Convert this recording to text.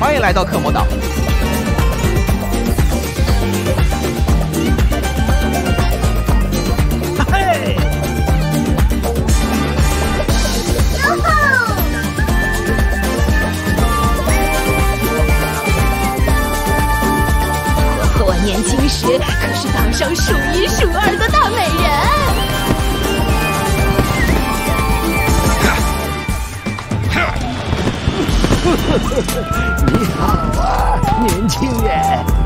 欢迎来到科魔岛。嘿嘿。我年轻时可是岛上数一数二的大美。你好啊年轻人。